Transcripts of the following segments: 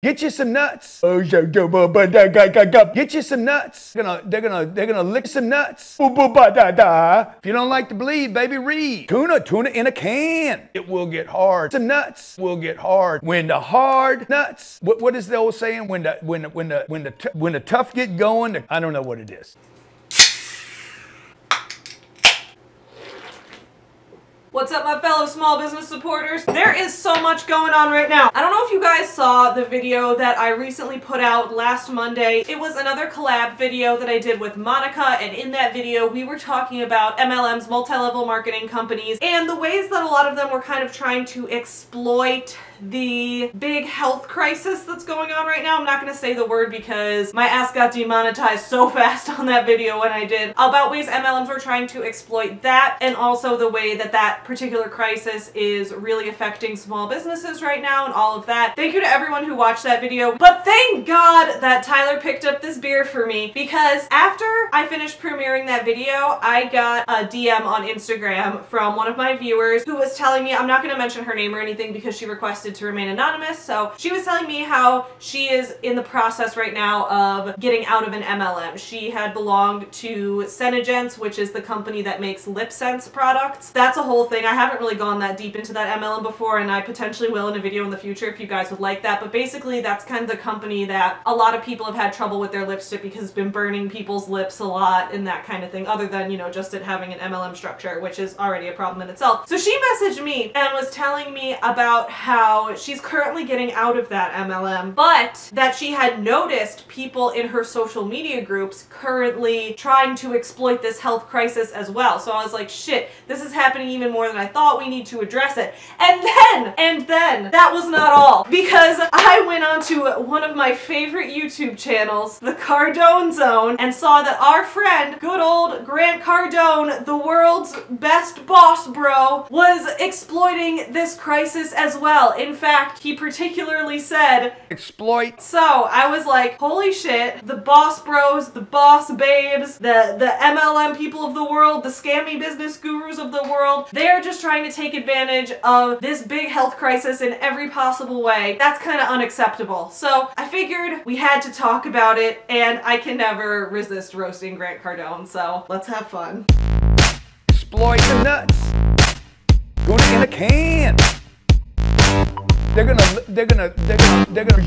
Get you some nuts. Oh. Get you some nuts. They're gonna they're gonna they're gonna lick some nuts. Boo boo ba da da. If you don't like to bleed, baby, read. Tuna, tuna in a can. It will get hard. Some nuts will get hard. When the hard nuts. What what is the old saying? When the when the when the when the when the tough get going. The, I don't know what it is. What's up, my fellow small business supporters? There is so much going on right now. I don't know if you guys saw the video that I recently put out last Monday. It was another collab video that I did with Monica, and in that video, we were talking about MLM's multi-level marketing companies and the ways that a lot of them were kind of trying to exploit the big health crisis that's going on right now. I'm not going to say the word because my ass got demonetized so fast on that video when I did about ways MLMs were trying to exploit that and also the way that that particular crisis is really affecting small businesses right now and all of that. Thank you to everyone who watched that video. But thank God that Tyler picked up this beer for me because after I finished premiering that video, I got a DM on Instagram from one of my viewers who was telling me, I'm not going to mention her name or anything because she requested to remain anonymous. So she was telling me how she is in the process right now of getting out of an MLM. She had belonged to Senegence, which is the company that makes LipSense products. That's a whole thing. I haven't really gone that deep into that MLM before and I potentially will in a video in the future if you guys would like that. But basically that's kind of the company that a lot of people have had trouble with their lipstick because it's been burning people's lips a lot and that kind of thing other than, you know, just it having an MLM structure, which is already a problem in itself. So she messaged me and was telling me about how she's currently getting out of that MLM, but that she had noticed people in her social media groups currently trying to exploit this health crisis as well. So I was like, shit, this is happening even more than I thought. We need to address it. And then, and then, that was not all. Because I went on to one of my favorite YouTube channels, the Cardone Zone, and saw that our friend, good old Grant Cardone, the world's best boss bro, was exploiting this crisis as well. In fact, he particularly said, Exploit. so I was like, holy shit, the boss bros, the boss babes, the, the MLM people of the world, the scammy business gurus of the world, they're just trying to take advantage of this big health crisis in every possible way. That's kind of unacceptable. So I figured we had to talk about it, and I can never resist roasting Grant Cardone, so let's have fun. Exploit the nuts. Tuna in a can. They're gonna, they're gonna, they're gonna, they're gonna,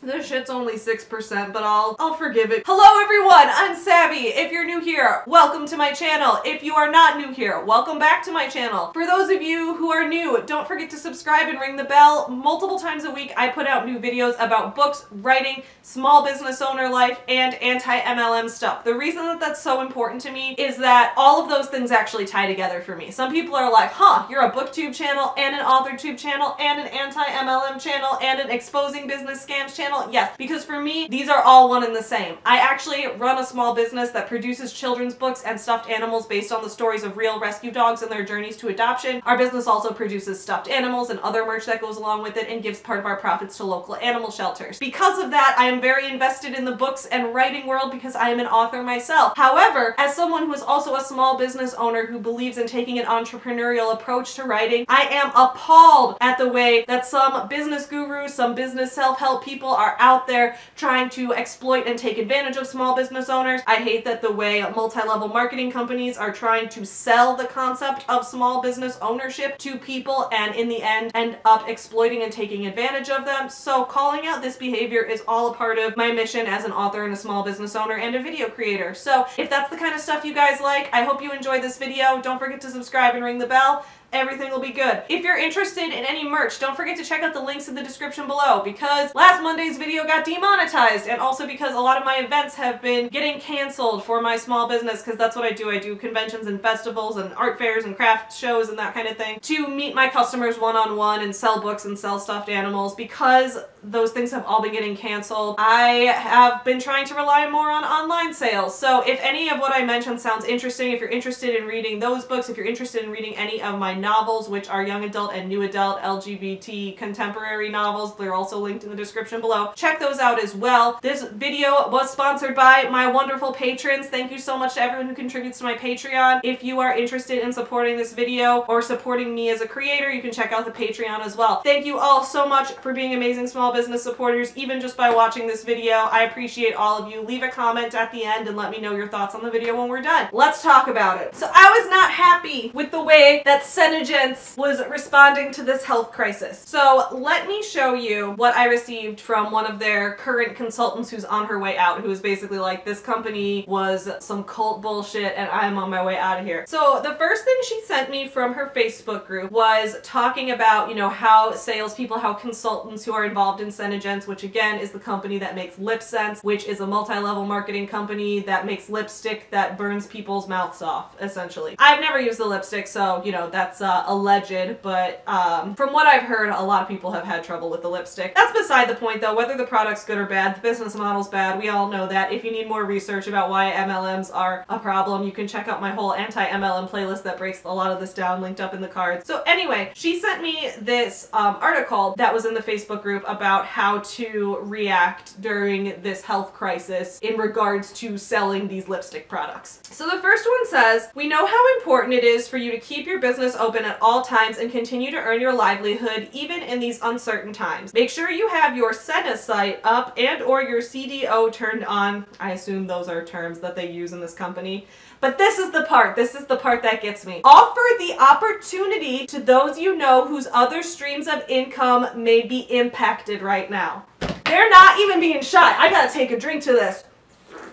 This shit's only 6%, but I'll I'll forgive it. Hello everyone, I'm Savy. If you're new here, welcome to my channel. If you are not new here, welcome back to my channel. For those of you who are new, don't forget to subscribe and ring the bell. Multiple times a week, I put out new videos about books, writing, small business owner life, and anti-MLM stuff. The reason that that's so important to me is that all of those things actually tie together for me. Some people are like, huh, you're a booktube channel and an author-tube channel and an anti-MLM channel and an exposing business scams channel. Yes, because for me, these are all one and the same. I actually run a small business that produces children's books and stuffed animals based on the stories of real rescue dogs and their journeys to adoption. Our business also produces stuffed animals and other merch that goes along with it and gives part of our profits to local animal shelters. Because of that, I am very invested in the books and writing world because I am an author myself. However, as someone who is also a small business owner who believes in taking an entrepreneurial approach to writing, I am appalled at the way that some business gurus, some business self-help people are out there trying to exploit and take advantage of small business owners. I hate that the way multi-level marketing companies are trying to sell the concept of small business ownership to people and in the end end up exploiting and taking advantage of them. So calling out this behavior is all a part of my mission as an author and a small business owner and a video creator. So if that's the kind of stuff you guys like, I hope you enjoyed this video. Don't forget to subscribe and ring the bell everything will be good. If you're interested in any merch, don't forget to check out the links in the description below because last Monday's video got demonetized and also because a lot of my events have been getting canceled for my small business because that's what I do. I do conventions and festivals and art fairs and craft shows and that kind of thing to meet my customers one-on-one and sell books and sell stuffed animals because those things have all been getting canceled. I have been trying to rely more on online sales. So if any of what I mentioned sounds interesting, if you're interested in reading those books, if you're interested in reading any of my novels, which are young adult and new adult LGBT contemporary novels, they're also linked in the description below. Check those out as well. This video was sponsored by my wonderful patrons. Thank you so much to everyone who contributes to my Patreon. If you are interested in supporting this video or supporting me as a creator, you can check out the Patreon as well. Thank you all so much for being amazing small business supporters, even just by watching this video. I appreciate all of you. Leave a comment at the end and let me know your thoughts on the video when we're done. Let's talk about it. So I was not happy with the way that Senegence was responding to this health crisis. So let me show you what I received from one of their current consultants who's on her way out, who is basically like, this company was some cult bullshit and I'm on my way out of here. So the first thing she sent me from her Facebook group was talking about, you know, how salespeople, how consultants who are involved in Senegence, which again is the company that makes LipSense, which is a multi-level marketing company that makes lipstick that burns people's mouths off, essentially. I've never used the lipstick, so, you know, that's uh, alleged, but um, from what I've heard, a lot of people have had trouble with the lipstick. That's beside the point, though. Whether the product's good or bad, the business model's bad. We all know that. If you need more research about why MLMs are a problem, you can check out my whole anti-MLM playlist that breaks a lot of this down, linked up in the cards. So anyway, she sent me this um, article that was in the Facebook group about how to react during this health crisis in regards to selling these lipstick products. So the first one says, we know how important it is for you to keep your business open at all times and continue to earn your livelihood even in these uncertain times. Make sure you have your SeneSite up and or your CDO turned on. I assume those are terms that they use in this company. But this is the part, this is the part that gets me. Offer the opportunity to those you know whose other streams of income may be impacted right now. They're not even being shy. I gotta take a drink to this.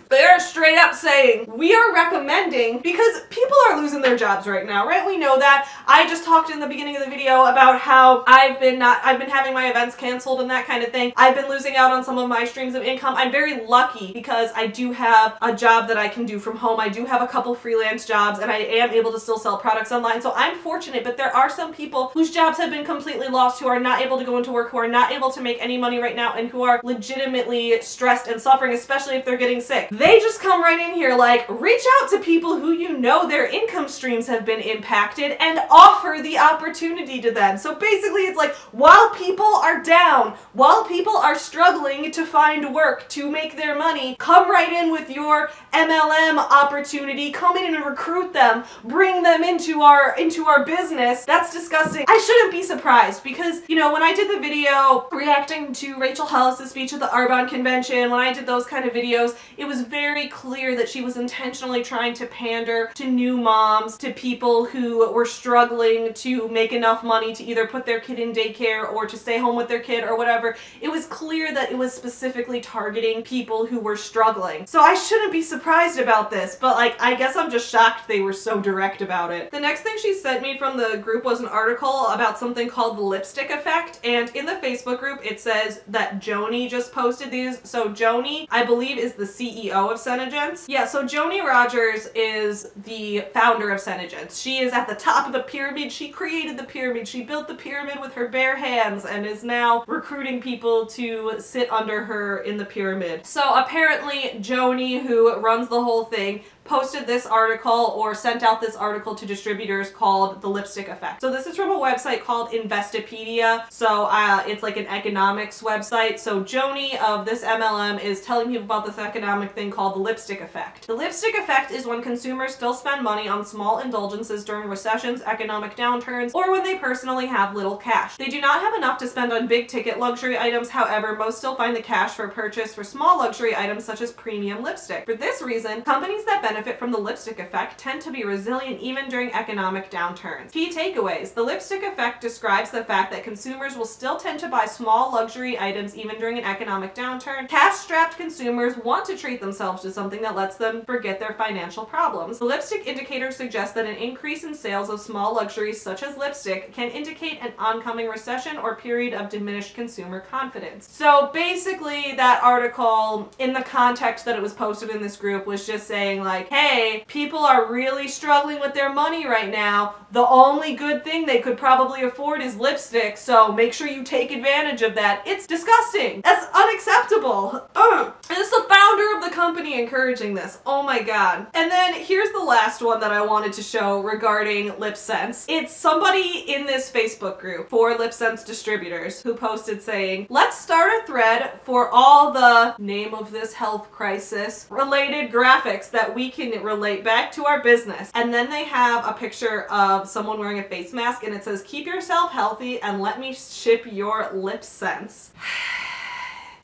They're straight up saying, we are recommending, because people are losing their jobs right now, right? We know that. I just talked in the beginning of the video about how I've been not, I've been having my events canceled and that kind of thing. I've been losing out on some of my streams of income. I'm very lucky because I do have a job that I can do from home. I do have a couple freelance jobs and I am able to still sell products online. So I'm fortunate, but there are some people whose jobs have been completely lost, who are not able to go into work, who are not able to make any money right now, and who are legitimately stressed and suffering, especially if they're getting sick. They just come right in here like, reach out to people who you know their income streams have been impacted and offer the opportunity to them. So basically it's like, while people are down, while people are struggling to find work to make their money, come right in with your MLM opportunity, come in and recruit them, bring them into our into our business. That's disgusting. I shouldn't be surprised because, you know, when I did the video reacting to Rachel Hollis' speech at the Arbonne convention, when I did those kind of videos, it was very clear that she was intentionally trying to pander to new moms, to people who were struggling to make enough money to either put their kid in daycare or to stay home with their kid or whatever. It was clear that it was specifically targeting people who were struggling. So I shouldn't be surprised about this, but like, I guess I'm just shocked they were so direct about it. The next thing she sent me from the group was an article about something called the lipstick effect, and in the Facebook group it says that Joni just posted these. So Joni, I believe, is the CEO of Senegence. Yeah, so Joni Rogers is the founder of Senegence. She is at the top of the pyramid. She created the pyramid. She built the pyramid with her bare hands and is now recruiting people to sit under her in the pyramid. So apparently Joni, who runs the whole thing, posted this article or sent out this article to distributors called The Lipstick Effect. So this is from a website called Investopedia. So uh, it's like an economics website. So Joni of this MLM is telling people about this economic thing called the lipstick effect. The lipstick effect is when consumers still spend money on small indulgences during recessions, economic downturns, or when they personally have little cash. They do not have enough to spend on big ticket luxury items. However, most still find the cash for purchase for small luxury items such as premium lipstick. For this reason, companies that benefit from the lipstick effect tend to be resilient even during economic downturns. Key takeaways. The lipstick effect describes the fact that consumers will still tend to buy small luxury items even during an economic downturn. Cash-strapped consumers want to treat themselves to something that lets them forget their financial problems. The lipstick indicator suggests that an increase in sales of small luxuries such as lipstick can indicate an oncoming recession or period of diminished consumer confidence. So basically that article in the context that it was posted in this group was just saying like like, hey, people are really struggling with their money right now. The only good thing they could probably afford is lipstick, so make sure you take advantage of that. It's disgusting. That's unacceptable. Ugh. And it's the founder of the company encouraging this. Oh my god. And then here's the last one that I wanted to show regarding LipSense. It's somebody in this Facebook group for LipSense distributors who posted saying, let's start a thread for all the name of this health crisis related graphics that we can relate back to our business. And then they have a picture of someone wearing a face mask and it says, keep yourself healthy and let me ship your LipSense.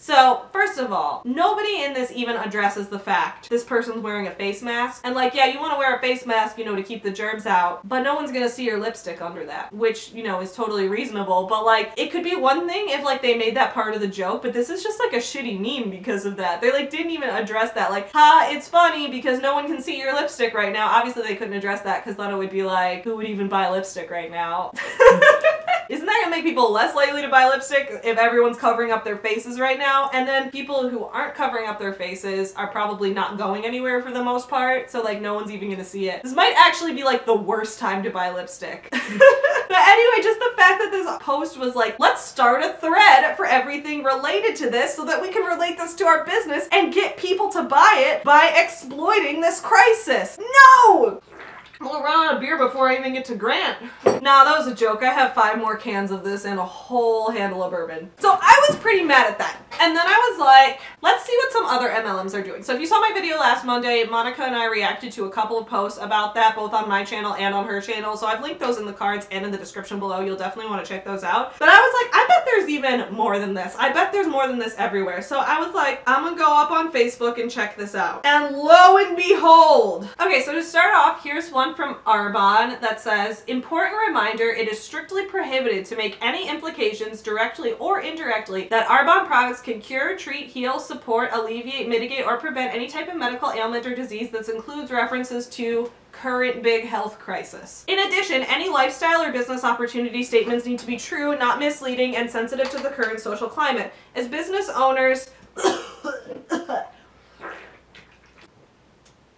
So, first of all, nobody in this even addresses the fact this person's wearing a face mask. And like, yeah, you want to wear a face mask, you know, to keep the germs out, but no one's gonna see your lipstick under that, which, you know, is totally reasonable. But like, it could be one thing if like they made that part of the joke, but this is just like a shitty meme because of that. They like didn't even address that. Like, ha, it's funny because no one can see your lipstick right now. Obviously they couldn't address that because then it would be like, who would even buy lipstick right now? Isn't that gonna make people less likely to buy lipstick if everyone's covering up their faces right now? And then people who aren't covering up their faces are probably not going anywhere for the most part, so like no one's even gonna see it. This might actually be like the worst time to buy lipstick. but anyway, just the fact that this post was like, let's start a thread for everything related to this so that we can relate this to our business and get people to buy it by exploiting this crisis. No! Gonna run out of beer before I even get to Grant. Nah, that was a joke. I have five more cans of this and a whole handle of bourbon. So I was pretty mad at that. And then I was like, let's see what some other MLMs are doing. So if you saw my video last Monday, Monica and I reacted to a couple of posts about that, both on my channel and on her channel. So I've linked those in the cards and in the description below. You'll definitely want to check those out. But I was like, I bet there's even more than this. I bet there's more than this everywhere. So I was like, I'm gonna go up on Facebook and check this out. And lo and behold. Okay, so to start off, here's one from Arbonne that says, important reminder, it is strictly prohibited to make any implications directly or indirectly that Arbonne products can cure, treat, heal, support, alleviate, mitigate, or prevent any type of medical ailment or disease that includes references to current big health crisis. In addition, any lifestyle or business opportunity statements need to be true, not misleading, and sensitive to the current social climate. As business owners,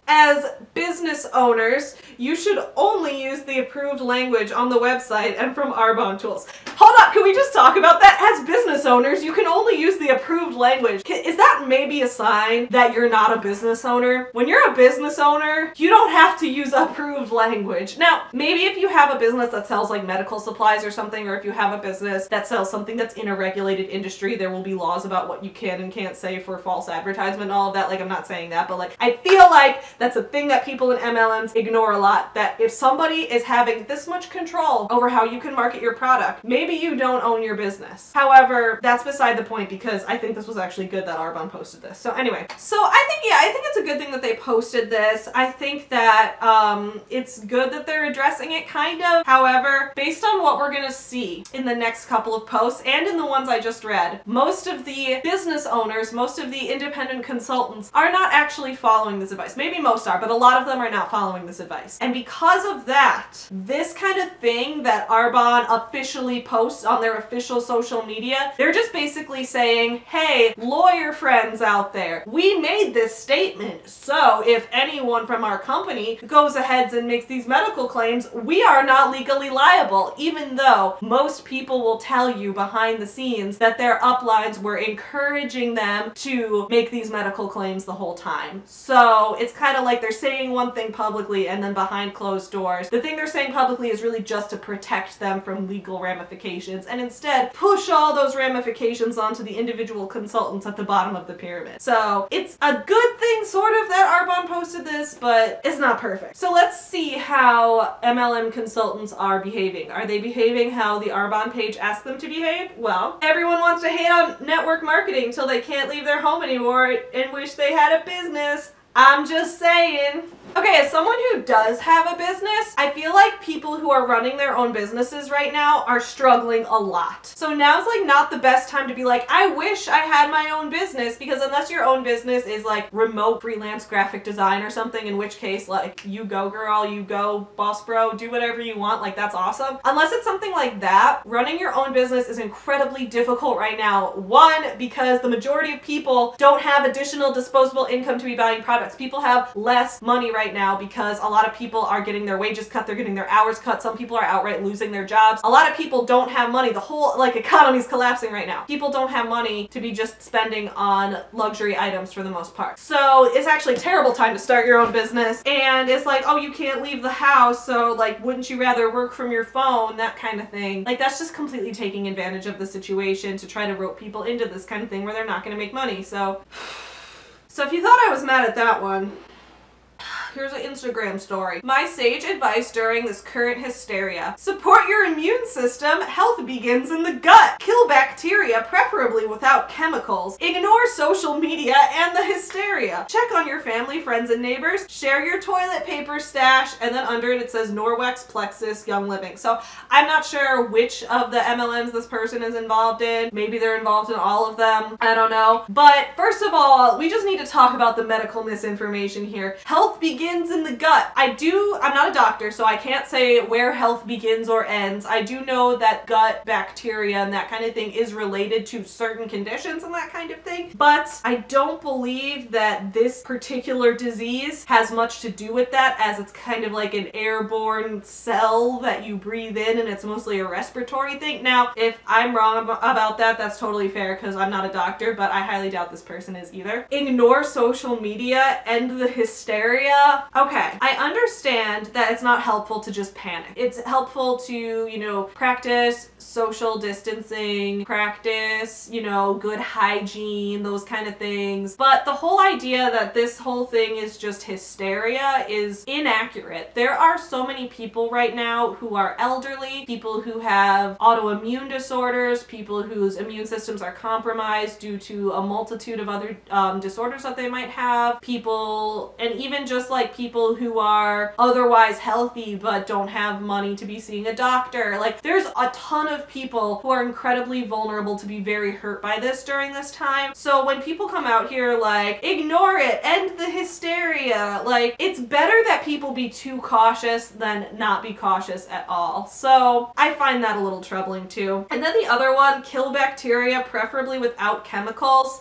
as business owners, you should only use the approved language on the website and from Arbonne Tools. Hold up, can we just talk about that? As business owners, you can only use the approved language. Is that maybe a sign that you're not a business owner? When you're a business owner, you don't have to use approved language. Now, maybe if you have a business that sells like medical supplies or something, or if you have a business that sells something that's in a regulated industry, there will be laws about what you can and can't say for false advertisement and all of that. Like, I'm not saying that, but like, I feel like that's a thing that people in MLMs ignore a lot, that if somebody is having this much control over how you can market your product, maybe you don't own your business. However, that's beside the point because I think this was actually good that Arbonne posted this. So anyway, so I think, yeah, I think it's a good thing that they posted this. I think that um, it's good that they're addressing it kind of. However, based on what we're gonna see in the next couple of posts and in the ones I just read, most of the business owners, most of the independent consultants are not actually following this advice. Maybe most are, but a lot of them are not following this advice. And because of that, this kind of thing that Arbonne officially posts on their official social media, they're just basically saying, hey, lawyer friends out there, we made this statement, so if anyone from our company goes ahead and makes these medical claims, we are not legally liable, even though most people will tell you behind the scenes that their uplines were encouraging them to make these medical claims the whole time. So it's kind of like they're saying one thing publicly and then behind closed doors, the thing they're saying publicly is really just to protect them from legal ramifications and instead push all those ramifications onto the individual consultants at the bottom of the pyramid. So it's a good thing sort of that Arbonne posted this, but it's not perfect. So let's see how MLM consultants are behaving. Are they behaving how the Arbonne page asked them to behave? Well, everyone wants to hate on network marketing until they can't leave their home anymore and wish they had a business. I'm just saying. Okay, as someone who does have a business, I feel like people who are running their own businesses right now are struggling a lot. So now's like not the best time to be like, I wish I had my own business because unless your own business is like remote freelance graphic design or something, in which case like you go girl, you go boss bro, do whatever you want, like that's awesome. Unless it's something like that, running your own business is incredibly difficult right now. One, because the majority of people don't have additional disposable income to be buying products People have less money right now because a lot of people are getting their wages cut, they're getting their hours cut. Some people are outright losing their jobs. A lot of people don't have money. The whole like economy's collapsing right now. People don't have money to be just spending on luxury items for the most part. So it's actually a terrible time to start your own business. And it's like, oh, you can't leave the house, so like, wouldn't you rather work from your phone? That kind of thing. Like, that's just completely taking advantage of the situation to try to rope people into this kind of thing where they're not going to make money. So, so if you thought I was mad at that one, Here's an Instagram story. My sage advice during this current hysteria. Support your immune system. Health begins in the gut. Kill bacteria, preferably without chemicals. Ignore social media and the hysteria. Check on your family, friends, and neighbors. Share your toilet paper stash. And then under it, it says Norwex, Plexus, Young Living. So I'm not sure which of the MLMs this person is involved in. Maybe they're involved in all of them. I don't know. But first of all, we just need to talk about the medical misinformation here. Health begins begins in the gut. I do, I'm not a doctor, so I can't say where health begins or ends. I do know that gut bacteria and that kind of thing is related to certain conditions and that kind of thing, but I don't believe that this particular disease has much to do with that as it's kind of like an airborne cell that you breathe in and it's mostly a respiratory thing. Now, if I'm wrong about that, that's totally fair because I'm not a doctor, but I highly doubt this person is either. Ignore social media and the hysteria Okay, I understand that it's not helpful to just panic. It's helpful to, you know, practice social distancing, practice, you know, good hygiene, those kind of things. But the whole idea that this whole thing is just hysteria is inaccurate. There are so many people right now who are elderly, people who have autoimmune disorders, people whose immune systems are compromised due to a multitude of other um, disorders that they might have, people, and even just like like people who are otherwise healthy but don't have money to be seeing a doctor. Like there's a ton of people who are incredibly vulnerable to be very hurt by this during this time. So when people come out here like ignore it, end the hysteria, like it's better that people be too cautious than not be cautious at all. So I find that a little troubling too. And then the other one, kill bacteria, preferably without chemicals.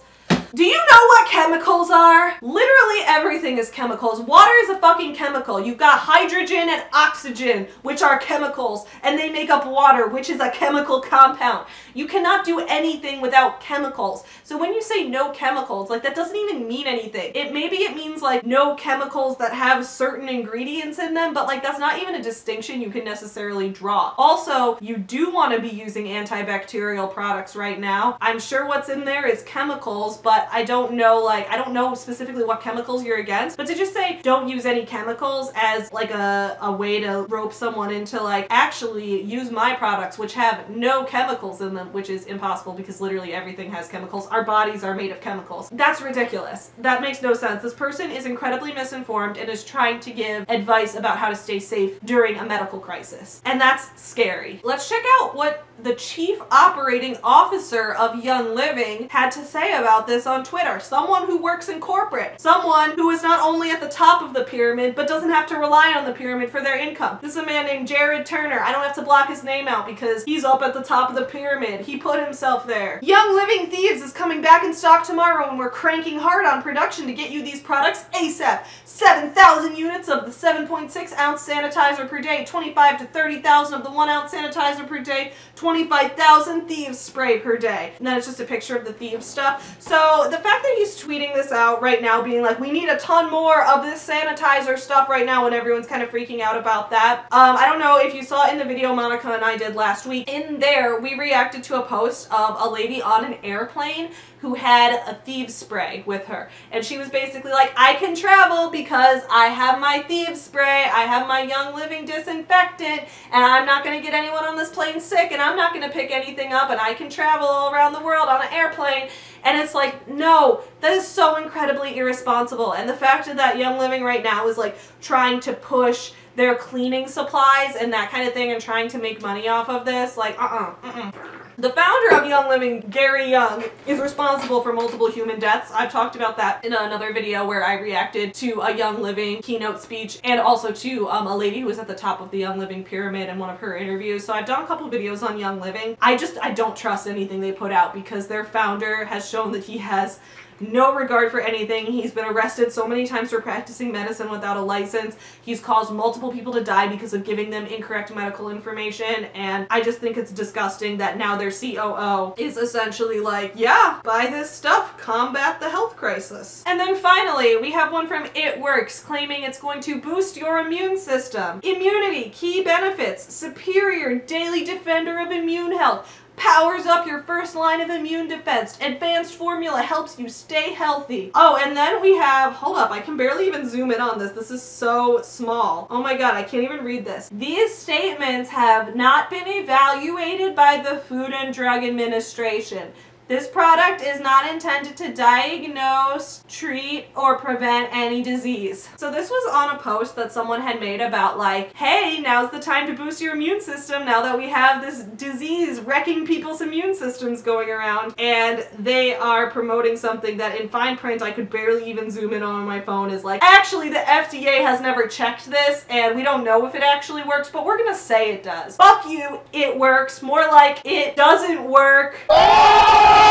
Do you know what chemicals are? Literally everything is chemicals. Water is a fucking chemical. You've got hydrogen and oxygen, which are chemicals, and they make up water, which is a chemical compound. You cannot do anything without chemicals. So when you say no chemicals, like that doesn't even mean anything. It maybe it means like no chemicals that have certain ingredients in them, but like that's not even a distinction you can necessarily draw. Also, you do want to be using antibacterial products right now. I'm sure what's in there is chemicals, but I don't know like I don't know specifically what chemicals you're against, but to just say don't use any chemicals as like a, a way to rope someone into like actually use my products which have no chemicals in them, which is impossible because literally everything has chemicals. Our bodies are made of chemicals. That's ridiculous. That makes no sense. This person is incredibly misinformed and is trying to give advice about how to stay safe during a medical crisis. And that's scary. Let's check out what the chief operating officer of Young Living had to say about this on Twitter. Someone who works in corporate. Someone who is not only at the top of the pyramid, but doesn't have to rely on the pyramid for their income. This is a man named Jared Turner. I don't have to block his name out because he's up at the top of the pyramid. He put himself there. Young Living Thieves is coming back in stock tomorrow and we're cranking hard on production to get you these products ASAP. 7,000 units of the 7.6 ounce sanitizer per day, 25 to 30,000 of the 1 ounce sanitizer per day, 25,000 thieves spray per day. And then it's just a picture of the thieves stuff. So the fact that he's tweeting this out right now being like, we need a ton more of this sanitizer stuff right now when everyone's kind of freaking out about that. Um, I don't know if you saw in the video Monica and I did last week. In there, we reacted to a post of a lady on an airplane who had a thieves spray with her. And she was basically like, I can travel because I have my thieves spray, I have my Young Living disinfectant, and I'm not going to get anyone on this plane sick, and I'm not going to pick anything up, and I can travel all around the world on an airplane. And it's like, no, that is so incredibly irresponsible. And the fact that Young Living right now is like trying to push their cleaning supplies and that kind of thing and trying to make money off of this, like, uh-uh, uh-uh. The founder of Young Living, Gary Young, is responsible for multiple human deaths. I've talked about that in another video where I reacted to a Young Living keynote speech and also to um, a lady who was at the top of the Young Living pyramid in one of her interviews. So I've done a couple videos on Young Living. I just, I don't trust anything they put out because their founder has shown that he has no regard for anything. He's been arrested so many times for practicing medicine without a license. He's caused multiple people to die because of giving them incorrect medical information. And I just think it's disgusting that now their COO is essentially like, yeah, buy this stuff, combat the health crisis. And then finally, we have one from It Works claiming it's going to boost your immune system. Immunity, key benefits, superior daily defender of immune health, powers up your first line of immune defense. Advanced formula helps you stay healthy. Oh, and then we have, hold up, I can barely even zoom in on this. This is so small. Oh my god, I can't even read this. These statements have not been evaluated by the Food and Drug Administration. This product is not intended to diagnose, treat, or prevent any disease. So this was on a post that someone had made about like, hey, now's the time to boost your immune system now that we have this disease wrecking people's immune systems going around. And they are promoting something that in fine print I could barely even zoom in on my phone is like, actually the FDA has never checked this and we don't know if it actually works, but we're gonna say it does. Fuck you, it works. More like it doesn't work. Oh!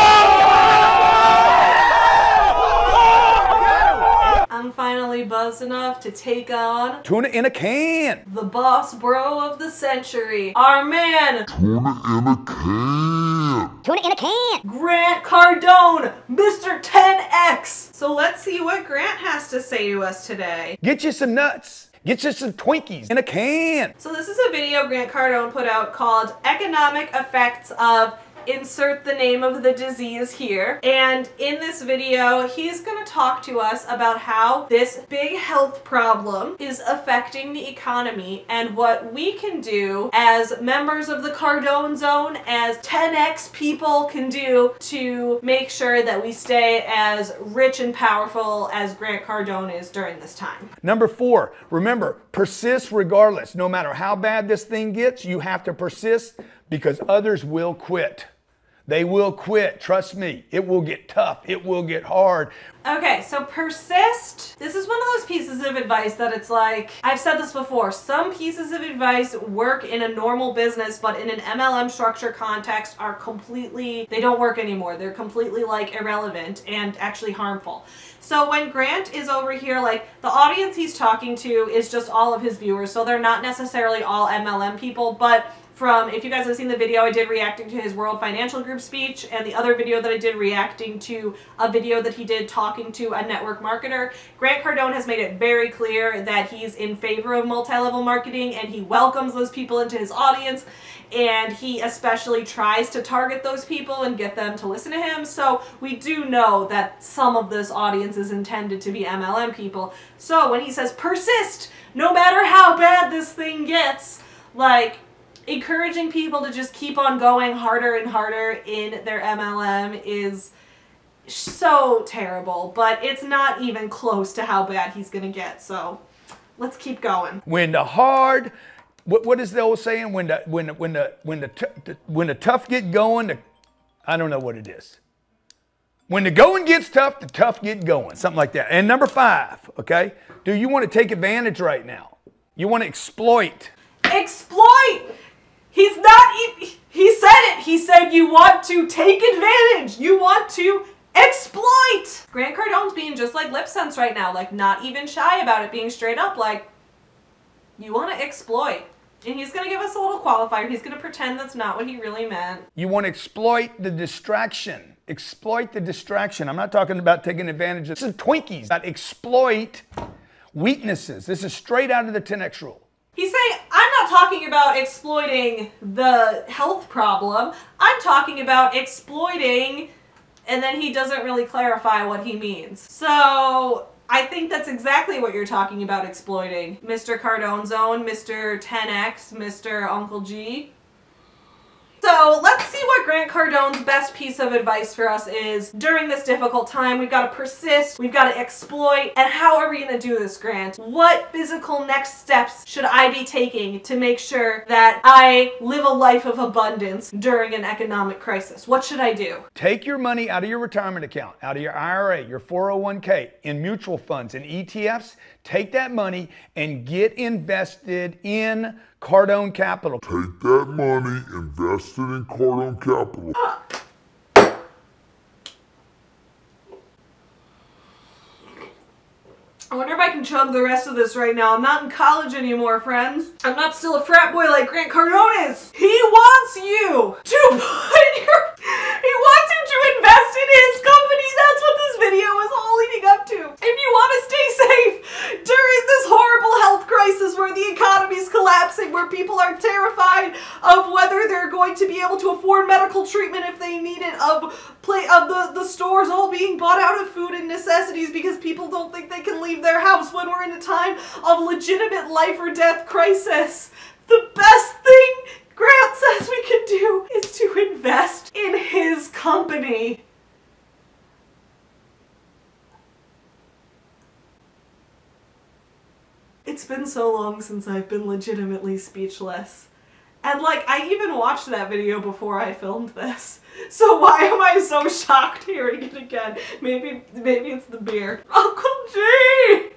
I'm finally buzzed enough to take on Tuna in a can. the boss bro of the century, our man, Tuna in a can. Tuna in a can. Grant Cardone, Mr. 10X. So let's see what Grant has to say to us today. Get you some nuts. Get you some Twinkies in a can. So this is a video Grant Cardone put out called Economic Effects of insert the name of the disease here. And in this video, he's going to talk to us about how this big health problem is affecting the economy and what we can do as members of the Cardone Zone, as 10x people can do to make sure that we stay as rich and powerful as Grant Cardone is during this time. Number four, remember, persist regardless. No matter how bad this thing gets, you have to persist because others will quit. They will quit. Trust me. It will get tough. It will get hard. Okay, so persist. This is one of those pieces of advice that it's like, I've said this before, some pieces of advice work in a normal business, but in an MLM structure context are completely, they don't work anymore. They're completely like irrelevant and actually harmful. So when Grant is over here, like the audience he's talking to is just all of his viewers, so they're not necessarily all MLM people, but from, if you guys have seen the video I did reacting to his World Financial Group speech and the other video that I did reacting to a video that he did talking to a network marketer, Grant Cardone has made it very clear that he's in favor of multi-level marketing and he welcomes those people into his audience and he especially tries to target those people and get them to listen to him. So we do know that some of this audience is intended to be MLM people. So when he says persist, no matter how bad this thing gets, like encouraging people to just keep on going harder and harder in their MLM is so terrible, but it's not even close to how bad he's going to get. So let's keep going. When the hard, what, what is the old saying? When the when the, when the when the, when the tough get going, the, I don't know what it is. When the going gets tough, the tough get going. Something like that. And number five, okay? Do you want to take advantage right now? You want to exploit. Exploit! He's not, he, he said it. He said you want to take advantage. You want to exploit. Grant Cardone's being just like LipSense right now, like not even shy about it, being straight up like, you want to exploit. And he's going to give us a little qualifier. He's going to pretend that's not what he really meant. You want to exploit the distraction. Exploit the distraction. I'm not talking about taking advantage of some Twinkies. About exploit weaknesses. This is straight out of the 10x rule. He's saying, I'm not talking about exploiting the health problem. I'm talking about exploiting, and then he doesn't really clarify what he means. So I think that's exactly what you're talking about exploiting. Mr. Cardone Zone, Mr. 10X, Mr. Uncle G. So let's see what Grant Cardone's best piece of advice for us is during this difficult time. We've got to persist, we've got to exploit, and how are we going to do this, Grant? What physical next steps should I be taking to make sure that I live a life of abundance during an economic crisis? What should I do? Take your money out of your retirement account, out of your IRA, your 401k, in mutual funds and ETFs. Take that money and get invested in Cardone Capital. Take that money, invest it in Cardone Capital. And chug the rest of this right now. I'm not in college anymore, friends. I'm not still a frat boy like Grant Cardone is. He wants you to put your. He wants you to invest in his company. That's what this video is all leading up to. If you want to stay safe during this horrible health crisis where the economy's collapsing, where people are terrified of whether they're going to be able to afford medical treatment if they need it, of play of the, the stores all being bought out of food and necessities because people don't think they can leave their house when we're in a time of legitimate life or death crisis. The best thing Grant says we can do is to invest in his company. It's been so long since I've been legitimately speechless. And like, I even watched that video before I filmed this. So why am I so shocked hearing it again? Maybe, maybe it's the beer. Uncle G!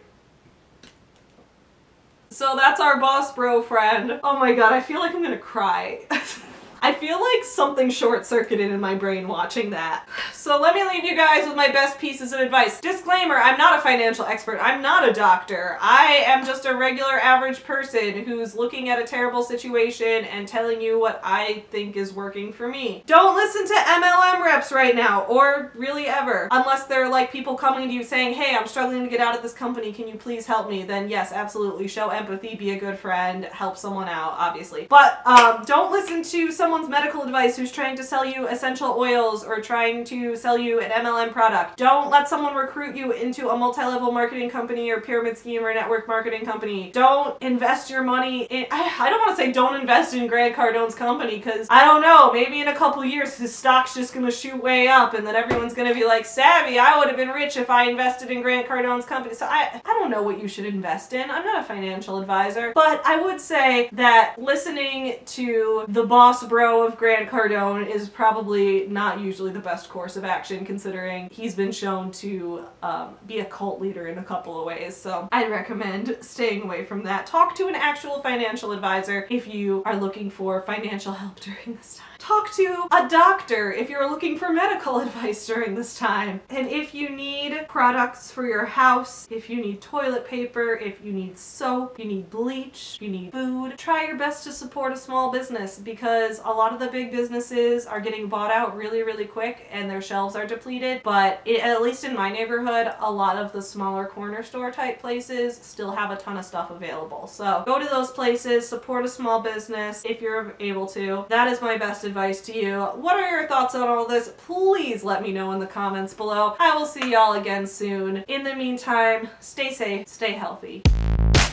So that's our boss bro friend. Oh my god, I feel like I'm gonna cry. I feel like something short-circuited in my brain watching that. So let me leave you guys with my best pieces of advice. Disclaimer, I'm not a financial expert. I'm not a doctor. I am just a regular average person who's looking at a terrible situation and telling you what I think is working for me. Don't listen to MLM reps right now, or really ever, unless they're like people coming to you saying, hey, I'm struggling to get out of this company, can you please help me? Then yes, absolutely, show empathy, be a good friend, help someone out, obviously. But um, don't listen to someone's medical advice who's trying to sell you essential oils or trying to sell you an MLM product. Don't let someone recruit you into a multi-level marketing company or pyramid scheme or network marketing company. Don't invest your money in, I, I don't want to say don't invest in Grant Cardone's company because I don't know, maybe in a couple years his stock's just going to shoot way up and then everyone's going to be like, Savy, I would have been rich if I invested in Grant Cardone's company. So I, I don't know what you should invest in. I'm not a financial advisor, but I would say that listening to the boss bro of Grant Cardone is probably not usually the best course of action considering he's been shown to um, be a cult leader in a couple of ways. So I'd recommend staying away from that. Talk to an actual financial advisor if you are looking for financial help during this time. Talk to a doctor if you're looking for medical advice during this time. And if you need products for your house, if you need toilet paper, if you need soap, you need bleach, you need food, try your best to support a small business because a lot of the big businesses are getting bought out really, really quick and their shelves are depleted. But it, at least in my neighborhood, a lot of the smaller corner store type places still have a ton of stuff available. So go to those places, support a small business if you're able to. That is my best advice to you. What are your thoughts on all this? Please let me know in the comments below. I will see y'all again soon. In the meantime, stay safe, stay healthy.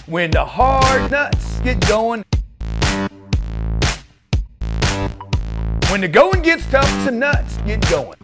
When the hard nuts get going. When the going gets tough, some nuts get going.